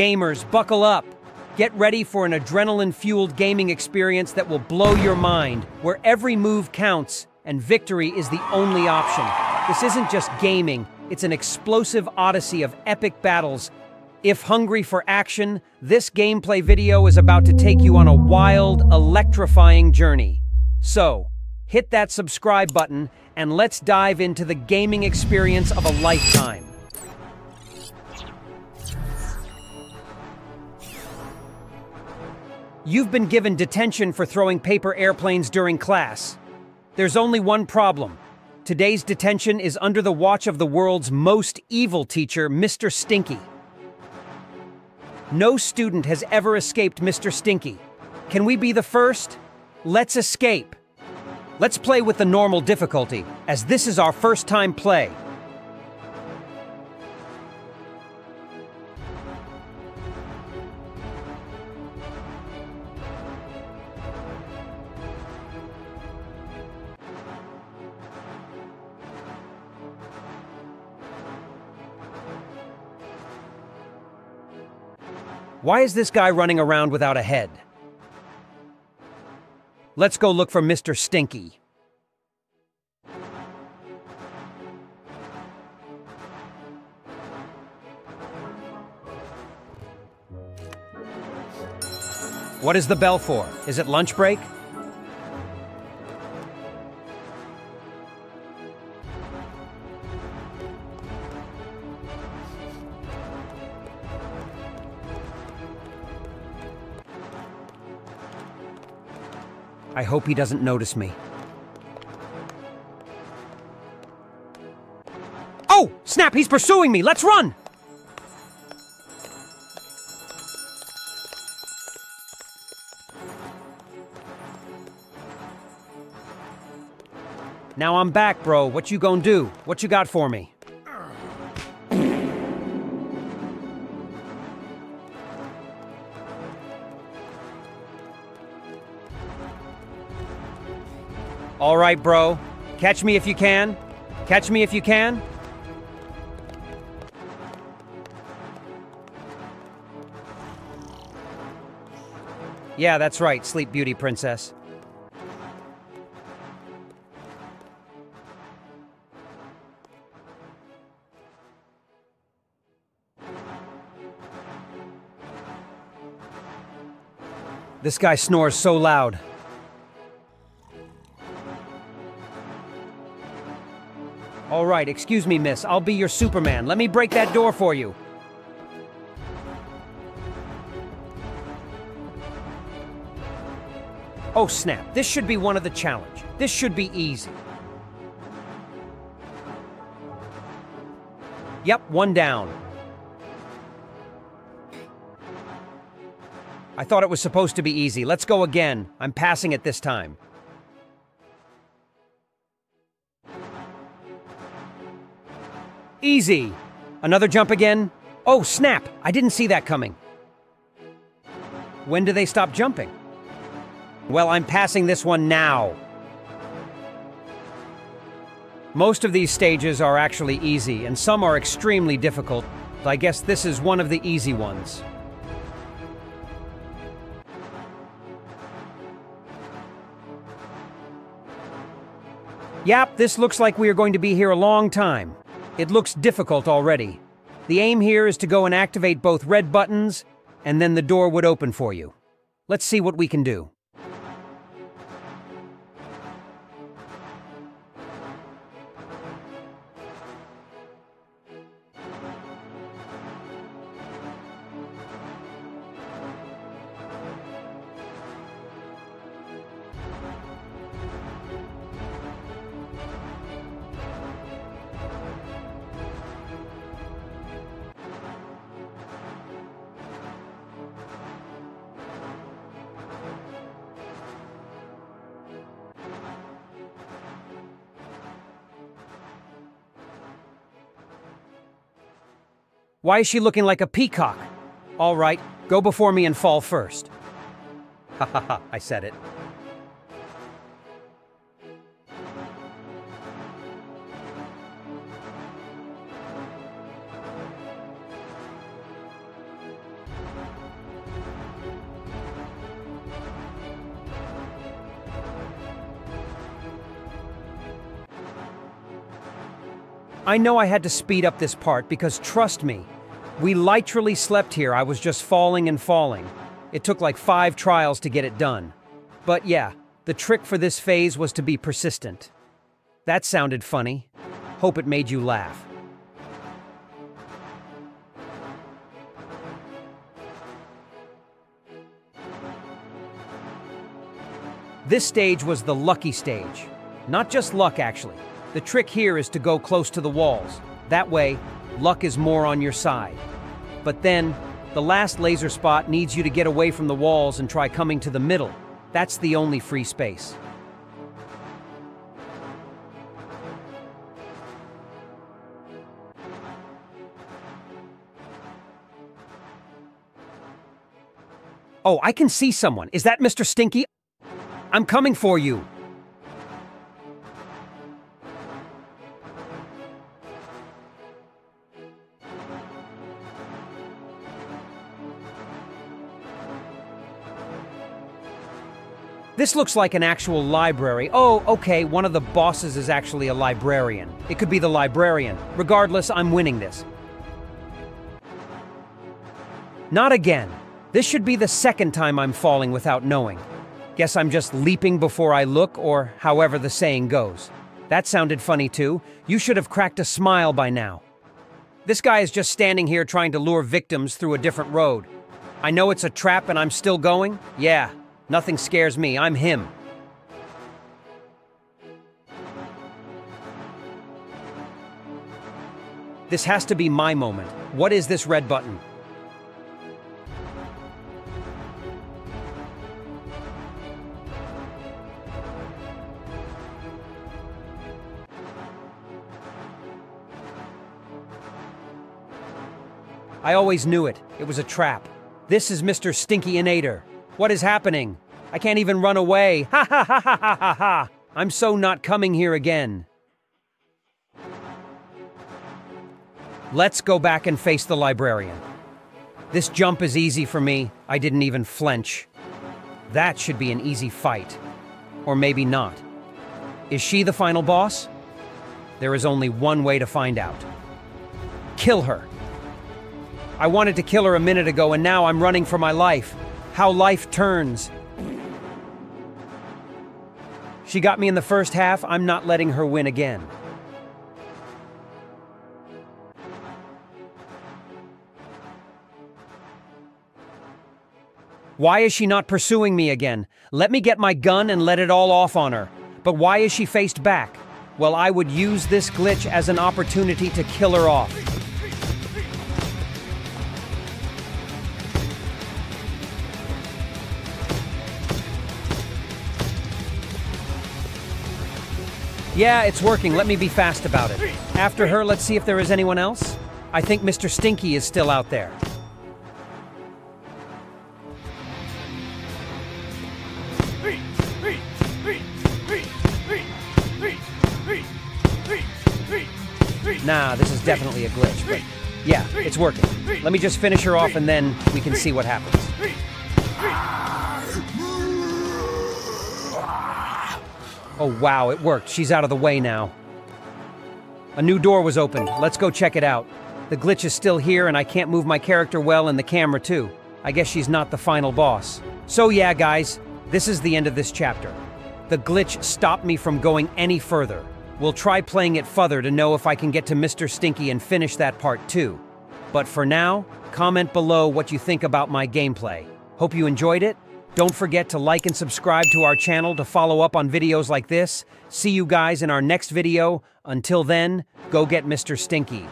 Gamers, buckle up. Get ready for an adrenaline-fueled gaming experience that will blow your mind, where every move counts and victory is the only option. This isn't just gaming, it's an explosive odyssey of epic battles. If hungry for action, this gameplay video is about to take you on a wild, electrifying journey. So, hit that subscribe button and let's dive into the gaming experience of a lifetime. You've been given detention for throwing paper airplanes during class. There's only one problem. Today's detention is under the watch of the world's most evil teacher, Mr. Stinky. No student has ever escaped Mr. Stinky. Can we be the first? Let's escape. Let's play with the normal difficulty, as this is our first time play. Why is this guy running around without a head? Let's go look for Mr. Stinky. What is the bell for? Is it lunch break? I hope he doesn't notice me. Oh! Snap, he's pursuing me! Let's run! Now I'm back, bro. What you gonna do? What you got for me? All right, bro. Catch me if you can. Catch me if you can. Yeah, that's right, Sleep Beauty Princess. This guy snores so loud. Right, excuse me, miss. I'll be your Superman. Let me break that door for you. Oh, snap. This should be one of the challenge. This should be easy. Yep, one down. I thought it was supposed to be easy. Let's go again. I'm passing it this time. Easy. Another jump again. Oh, snap! I didn't see that coming. When do they stop jumping? Well, I'm passing this one now. Most of these stages are actually easy, and some are extremely difficult. I guess this is one of the easy ones. Yep, this looks like we are going to be here a long time. It looks difficult already. The aim here is to go and activate both red buttons, and then the door would open for you. Let's see what we can do. Why is she looking like a peacock? All right, go before me and fall first. Ha ha ha, I said it. I know I had to speed up this part because trust me, we literally slept here. I was just falling and falling. It took like five trials to get it done. But yeah, the trick for this phase was to be persistent. That sounded funny. Hope it made you laugh. This stage was the lucky stage. Not just luck, actually. The trick here is to go close to the walls. That way, luck is more on your side. But then, the last laser spot needs you to get away from the walls and try coming to the middle. That's the only free space. Oh, I can see someone. Is that Mr. Stinky? I'm coming for you. This looks like an actual library. Oh, okay, one of the bosses is actually a librarian. It could be the librarian. Regardless, I'm winning this. Not again. This should be the second time I'm falling without knowing. Guess I'm just leaping before I look, or however the saying goes. That sounded funny too. You should have cracked a smile by now. This guy is just standing here trying to lure victims through a different road. I know it's a trap and I'm still going? Yeah, nothing scares me. I'm him. This has to be my moment. What is this red button? I always knew it. It was a trap. This is Mr. Stinky Inator. What is happening? I can't even run away. Ha ha ha ha ha ha! I'm so not coming here again. Let's go back and face the librarian. This jump is easy for me. I didn't even flinch. That should be an easy fight. Or maybe not. Is she the final boss? There is only one way to find out. Kill her. I wanted to kill her a minute ago, and now I'm running for my life. How life turns. She got me in the first half, I'm not letting her win again. Why is she not pursuing me again? Let me get my gun and let it all off on her. But why is she faced back? Well, I would use this glitch as an opportunity to kill her off. Yeah, it's working. Let me be fast about it. After her, let's see if there is anyone else. I think Mr. Stinky is still out there. Nah, this is definitely a glitch, but yeah, it's working. Let me just finish her off and then we can see what happens. Oh wow, it worked. She's out of the way now. A new door was opened. Let's go check it out. The glitch is still here and I can't move my character well and the camera too. I guess she's not the final boss. So yeah, guys, this is the end of this chapter. The glitch stopped me from going any further. We'll try playing it further to know if I can get to Mr. Stinky and finish that part too. But for now, comment below what you think about my gameplay. Hope you enjoyed it, don't forget to like and subscribe to our channel to follow up on videos like this. See you guys in our next video. Until then, go get Mr. Stinky.